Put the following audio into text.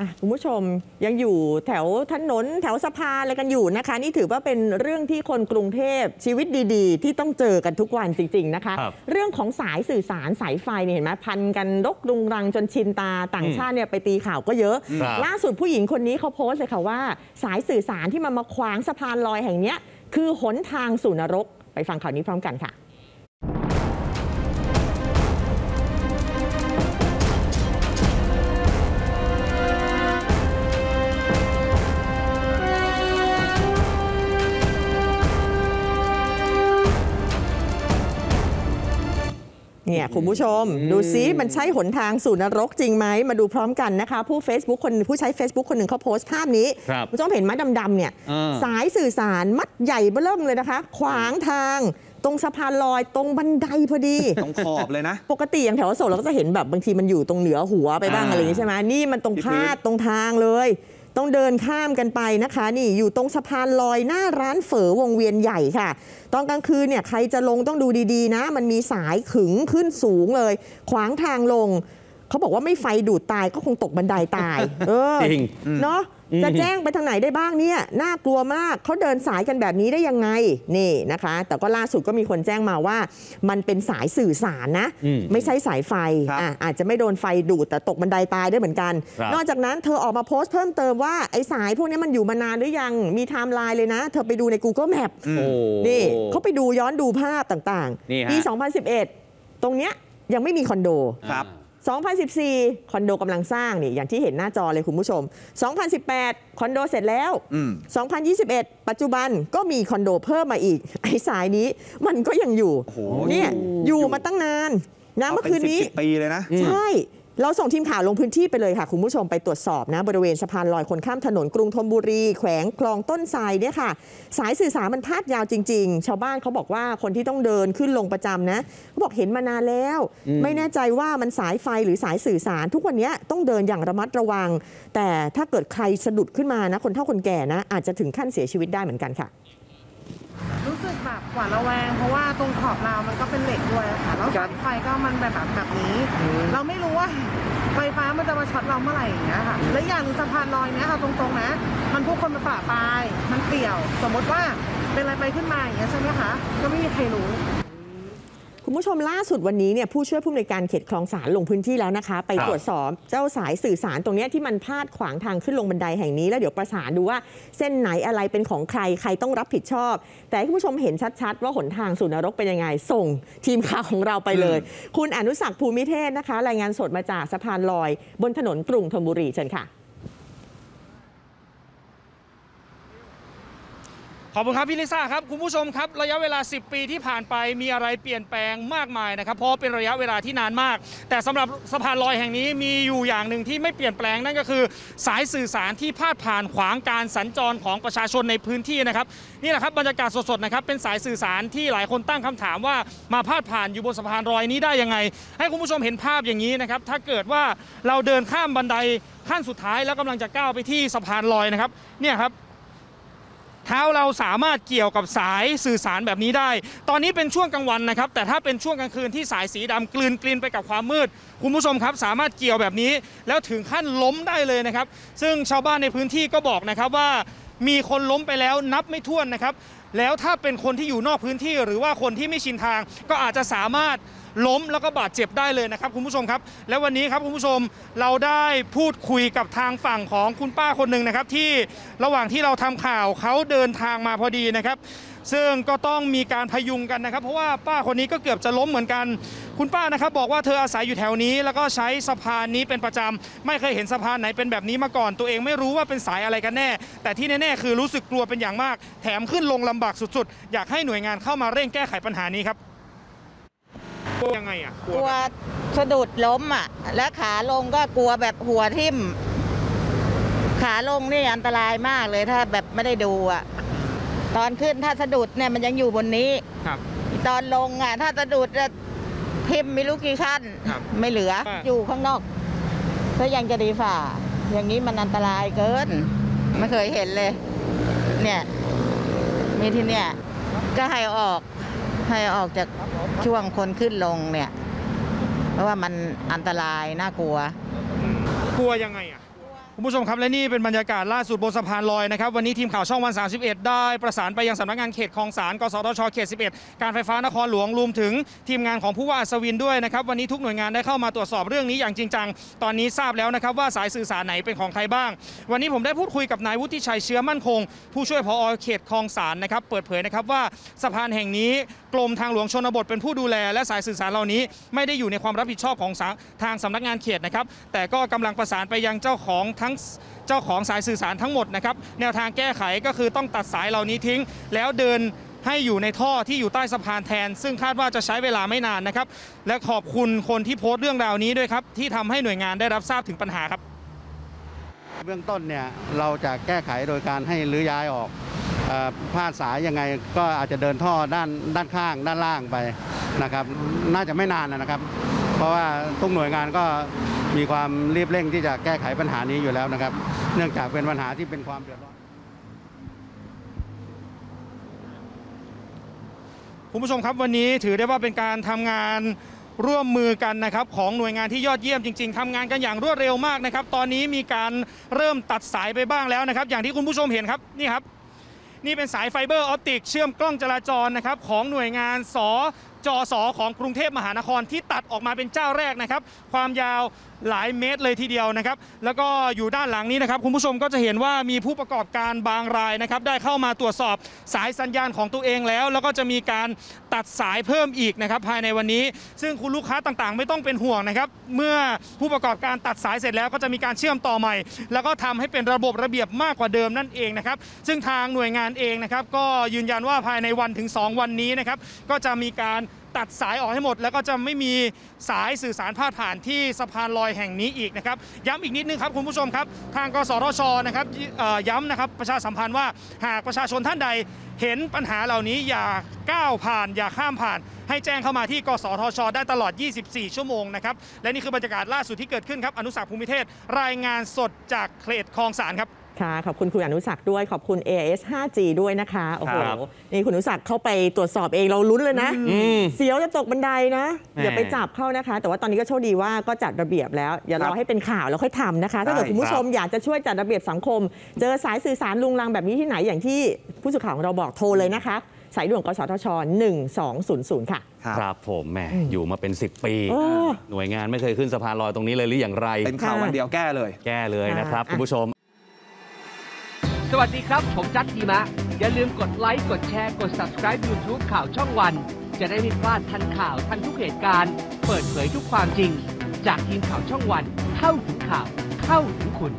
อะคุณผู้ชมยังอยู่แถวถนนแถวสะพานอะไรกันอยู่นะคะ นี่ถือว่าเป็นเรื่องที่คนกรุงเทพชีวิตดีๆ ที่ต้องเจอกันทุกวันจริง ๆ นะคะครับเรื่องของสายสื่อสารสายไฟเนี่ยเห็นไหมพันกันรกรุงรังจนชินตาต่างชาติเนี่ยไปตีข่าวก็เยอะครับล่าสุดผู้หญิงคนนี้เขาโพสต์เลยค่ะว่า สายสื่อสารที่มันมาขวางสะพานลอยแห่งเนี้ยคือหนทางสู่นรกไปฟังข่าวนี้พร้อมกันค่ะ คุณผู้ชม ดูซิมันใช่หนทางสู่นรกจริงไหมมาดูพร้อมกันนะคะ ผู้ Facebook คนผู้ใช้ Facebook คนหนึ่งเขาโพสต์ภาพนี้ครับณผู้ชมเห็นไหมดำๆเนี่ยอ่าสายสื่อสารมัดใหญ่เบิ่มเลยนะคะ ขวางทางตรงสะพานลอยตรงบันไดพอดี ตรงขอบเลยนะ ปกติอย่างแถวอโศกเราก็จะเห็นแบบบางทีมันอยู่ตรงเหนือหัวไปบ้างอ่าอะไรอย่างนี้ใช่ไหมนี่มันตรงที่พื้พานดตรงทางเลย ต้องเดินข้ามกันไปนะคะ นี่อยู่ตรงสะพานลอยหน้าร้านเฝอวงเวียนใหญ่ค่ะ ตอนกลางคืนเนี่ยใครจะลงต้องดูดีๆนะ มันมีสายขึงขึ้นสูงเลย ขวางทางลง เขาบอกว่าไม่ไฟดูดตายก็คงตกบันไดตาย เออจริงเนาะอืมจะแจ้งไปทางไหนได้บ้างเนี่ยน่ากลัวมากเขาเดินสายกันแบบนี้ได้ยังไงนี่นะคะ แต่ก็ล่าสุดก็มีคนแจ้งมาว่า มันเป็นสายสื่อสารนะอืมไม่ใช่สายไฟครับอะอาจจะไม่โดนไฟดูดแต่ตกบันไดตายได้เหมือนกันครับนอกจากนั้นเธอออกมาโพสต์เพิ่มเติมว่าไอ้สายพวกนี้มันอยู่มานานหรือยังมีไทม์ไลน์เลยนะ เธอไปดูใน Google Map โอ้นี่เขาไปดูย้อนดูภาพต่างนี่ฮะปี2011 ตรงเนี้ยยังไม่มีคอนโดครับ 2014 คอนโดกำลังสร้างนี่อย่างที่เห็นหน้าจอเลยคุณผู้ชม 2018 คอนโดเสร็จแล้วอืม2021 ปัจจุบันก็มีคอนโดเพิ่มมาอีก ไอ้สายนี้มันก็ยังอยู่โอ้โหเนี่ยอยู่มาตั้งนานนะเมื่อคืนนี้าป็สิบสิบปีเลยนะ ใช่ เราส่งทีมข่าวลงพื้นที่ไปเลยค่ะ คุณผู้ชมไปตรวจสอบนะบริเวณสะพานลอยคนข้ามถนนกรุงธนบุรี แขวงคลองต้นไทรเนี่ยค่ะ สายสื่อสารมันพาดยาวจริง ๆ ชาวบ้านเขาบอกว่าคนที่ต้องเดินขึ้นลงประจำนะเขาบอกเห็นมานานแล้ว ไม่แน่ใจว่ามันสายไฟหรือสายสื่อสาร ทุกวันนี้ต้องเดินอย่างระมัดระวัง แต่ถ้าเกิดใครสะดุดขึ้นมานะคนเฒ่าคนแก่นะอาจจะถึงขั้นเสียชีวิตได้เหมือนกันค่ะรู้สึกแบบ หวาดระแวงเพราะว่าตรงขอบราวมันก็เป็นเหล็กด้วยอะค่ะแล้วสายไฟก็มันแบบแบบแบบนี้ เราไม่รู้ว่าไฟฟ้ามันจะมาช็อตเราเมื่อไหร่อย่างเงี้ยค่ะ และอย่างหนึ่งสะพานลอยเนี้ยค่ะตรงๆนะ มันผู้คนมาป่าปลาย มันเปลี่ยว สมมติว่าเป็นอะไรไปขึ้นมาอย่างเงี้ยใช่ไหมคะ ก็ไม่มีใครรู้ คุณผู้ชมล่าสุดวันนี้เนี่ยผู้ช่วยผู้อำนวยการเขตคลองสารลงพื้นที่แล้วนะคะ ไปครับตรวจสอบเจ้าสายสื่อสารตรงเนี้ยที่มันพาดขวางทางขึ้นลงบันไดแห่งนี้ แล้วเดี๋ยวประสานดูว่าเส้นไหนอะไรเป็นของใครใครต้องรับผิดชอบ แต่ให้คุณผู้ชมเห็นชัดๆ ว่าหนทางสู่นรกเป็นยังไง ส่งทีมข่าวของเราไปเลย คุณอนุสักษ์ภูมิเทศนะคะ รายงานสดมาจากสะพานลอย บนถนนกรุงธนบุรีเชิญค่ะ ขอบคุณครับพี่ลิซ่าครับคุณผู้ชมครับระยะเวลา 10 ปีที่ผ่านไปมีอะไรเปลี่ยนแปลงมากมายนะครับเพราะเป็นระยะเวลาที่นานมาก แต่สำหรับสะพานลอยแห่งนี้มีอยู่อย่างหนึ่งที่ไม่เปลี่ยนแปลงนั่นก็คือ สายสื่อสารที่พาดผ่านขวางการสัญจรของประชาชนในพื้นที่นะครับนี่แหละครับบรรยากาศสดๆนะครับเป็นสายสื่อสารที่หลายคนตั้งคำถามว่ามาพาดผ่านอยู่บนสะพานลอยนี้ได้ยังไง ให้คุณผู้ชมเห็นภาพอย่างนี้นะครับถ้าเกิดว่าเราเดินข้ามบันไดขั้นสุดท้ายแล้วกำลังจะก้าวไปที่สะพานลอยนะครับเนี่ยครับ เท้าเราสามารถเกี่ยวกับสายสื่อสารแบบนี้ได้ ตอนนี้เป็นช่วงกลางวันนะครับ แต่ถ้าเป็นช่วงกลางคืนที่สายสีดำกลืนกลืนไปกับความมืด คุณผู้ชมครับสามารถเกี่ยวแบบนี้ แล้วถึงขั้นล้มได้เลยนะครับ ซึ่งชาวบ้านในพื้นที่ก็บอกนะครับว่ามีคนล้มไปแล้วนับไม่ถ้วนนะครับ แล้วถ้าเป็นคนที่อยู่นอกพื้นที่ หรือว่าคนที่ไม่ชินทางก็อาจจะสามารถ ล้มแล้วก็บาดเจ็บได้เลยนะครับคุณผู้ชมครับ และวันนี้ครับคุณผู้ชมเราได้พูดคุยกับทางฝั่งของคุณป้าคนหนึ่งนะครับ ที่ระหว่างที่เราทำข่าวเขาเดินทางมาพอดีนะครับ ซึ่งก็ต้องมีการพยุงกันนะครับ เพราะว่าป้าคนนี้ก็เกือบจะล้มเหมือนกัน คุณป้านะครับ บอกว่าเธออาศัยอยู่แถวนี้ แล้วก็ใช้สะพานนี้เป็นประจำไม่เคยเห็นสะพานไหนเป็นแบบนี้มาก่อน ตัวเองไม่รู้ว่าเป็นสายอะไรกันแน่ แต่ที่แน่ๆคือรู้สึกกลัวเป็นอย่างมาก แถมขึ้นลงลำบากสุดๆ อยากให้หน่วยงานเข้ามาเร่งแก้ไขปัญหานี้ครับ กลัวยังไงอะกลัวสะดุดล้มอะ และขาลงก็กลัวแบบหัวทิ่ม ขาลงนี่อันตรายมากเลยถ้าแบบไม่ได้ดูอะ ตอนขึ้นถ้าสะดุดเนี่ยมันยังอยู่บนนี้ครับ ตอนลงอะ ถ้าสะดุดจะทิ่มไม่รู้กี่ขั้น ครับไม่เหลืออ่า อยู่ข้างนอกก็ยังจะดีฝ่า อย่างนี้มันอันตรายเกิน ไม่เคยเห็นเลย เนี่ย มีที่เนี่ย ก็ให้ออก ให้ออกจากช่วงคนขึ้นลงเนี่ย เพราะว่ามันอันตรายน่ากลัว กลัวยังไงอะ คุณผู้ชมครับและนี่เป็นบรรยากาศล่าสุดบนสะพานลอยนะครับวันนี้ทีมข่าวช่องวัน 31 ได้ประสานไปยังสำนักงานเขตคลองสารกสทชเขต 11 การไฟฟ้านครหลวงรวมถึงทีมงานของผู้ว่าอัศวินด้วยนะครับวันนี้ทุกหน่วยงานได้เข้ามาตรวจสอบเรื่องนี้อย่างจริงจังตอนนี้ทราบแล้วนะครับว่าสายสื่อสารไหนเป็นของใครบ้าง วันนี้ผมได้พูดคุยกับนายวุฒิชัยเชื้อมั่นคง ผู้ช่วยพอเขตคลองสารนะครับเปิดเผยนะครับว่าสะพานแห่งนี้กรมทางหลวงชนบทเป็นผู้ดูแล และสายสื่อสารเหล่านี้ ไม่ได้อยู่ในความรับผิดชอบของทางสำนักงานเขตนะครับแต่ก็กำลังประสานไปยังเจ้าของทั้งเจ้าของสายสื่อสารทั้งหมดนะครับแนวทางแก้ไขก็คือต้องตัดสายเหล่านี้ทิ้ง แล้วเดินให้อยู่ในท่อที่อยู่ใต้สะพานแทน ซึ่งคาดว่าจะใช้เวลาไม่นานนะครับ และขอบคุณคนที่โพสต์เรื่องราวนี้ด้วยครับ ที่ทำให้หน่วยงานได้รับทราบถึงปัญหาครับ เบื้องต้นเนี่ยเราจะแก้ไขโดยการให้รื้อย้ายออกอพาดสายยังไงก็อาจจะเดินท่อด้านด้านข้าง ด้านล่างไปนะครับ น่าจะไม่นานนะครับ เพราะว่าทุกหน่วยงานก็ มีความรีบเร่งที่จะแก้ไขปัญหานี้อยู่แล้วนะครับ เนื่องจากเป็นปัญหาที่เป็นความเดือดร้อนคุณผู้ชมครับวันนี้ถือได้ว่าเป็นการทำงานร่วมมือกันนะครับของหน่วยงานที่ยอดเยี่ยมจริง ๆทำงานกันอย่างรวดเร็วมากนะครับ ตอนนี้มีการเริ่มตัดสายไปบ้างแล้วนะครับ อย่างที่คุณผู้ชมเห็นครับนี่ครับ นี่เป็นสายไฟเบอร์ออปติกเชื่อมกล้องจราจรนะครับของหน่วยงานสจสของกรุงเทพมหานครที่ตัดออกมาเป็นเจ้าแรกนะครับ ความยาวหลายเมตรเลยทีเดียวนะครับ แล้วก็อยู่ด้านหลังนี้นะครับคุณผู้ชมก็จะเห็นว่ามีผู้ประกอบการบางรายนะครับ ได้เข้ามาตรวจสอบสายสัญญาณของตัวเองแล้ว แล้วก็จะมีการตัดสายเพิ่มอีกนะครับ ภายในวันนี้ ซึ่งคุณลูกค้าต่างๆ ไม่ต้องเป็นห่วงนะครับ เมื่อผู้ประกอบการตัดสายเสร็จแล้วก็จะมีการเชื่อมต่อใหม่ แล้วก็ทำให้เป็นระบบระเบียบมากกว่าเดิมนั่นเองนะครับ ซึ่งทางหน่วยงานเองนะครับ ก็ยืนยันว่าภายในวันถึง 2 วันนี้นะครับ ก็จะมีการ ตัดสายออกให้หมด แล้วก็จะไม่มีสายสื่อสารพาดผ่านที่สะพานลอยแห่งนี้อีกนะครับย้ำอีกนิดนึงครับคุณผู้ชมครับ ทางกสทชนะครับย้ำนะครับประชาสัมพันธ์ว่าหากประชาชนท่านใดเห็นปัญหาเหล่านี้อย่าก้าวผ่านอย่าข้ามผ่าน ให้แจ้งเข้ามาที่กสทช ได้ตลอด 24 ชั่วโมงนะครับและนี่คือบรรยากาศล่าสุดที่เกิดขึ้นครับอนุสักภูมิเทศรายงานสดจากเขตคลองสารครับ ค่ะ ขอบคุณคุณอนุสักษ์ด้วย ขอบคุณ AIS 5G ด้วยนะคะ โอ้โหครับนี่คุณอนุสักษ์เข้าไปตรวจสอบเองเราลุ้นเลยนะอืมเสียวจะตกบันไดนะแหมอย่าไปจับเข้านะคะ แต่ว่าตอนนี้ก็โชคดีว่าก็จัดระเบียบแล้ว อย่ารอให้เป็นข่าวแล้วค่อยทำนะคะ ถ้าเกิดได้คุณผู้ชมอยากจะช่วยจัดระเบียบสังคม เจอสายสื่อสารลุงลังแบบนี้ที่ไหนอย่างที่ผู้สื่อข่าวของเราบอกโทรเลยนะคะสายด่วนกสทช 1200 ค่ะ ครับผมแหมอยู่มาเป็น 10 ปีโอ้หน่วยงานไม่เคยขึ้นสะพานลอยตรงนี้เลยหรืออย่างไร เป็นข่าววันเดียวแก้เลย แก้เลยนะครับค่ะคุณผู้ชม สวัสดีครับ ผมจัดทีมะ อย่าลืมกดไลค์ กดแชร์ กด subscribe YouTube ข่าวช่องวัน จะได้ไม่พลาดทันข่าวทันทุกเหตุการณ์ เปิดเผยทุกความจริง จากทีมข่าวช่องวัน เข้าถึงข่าว เข้าถึงคุณ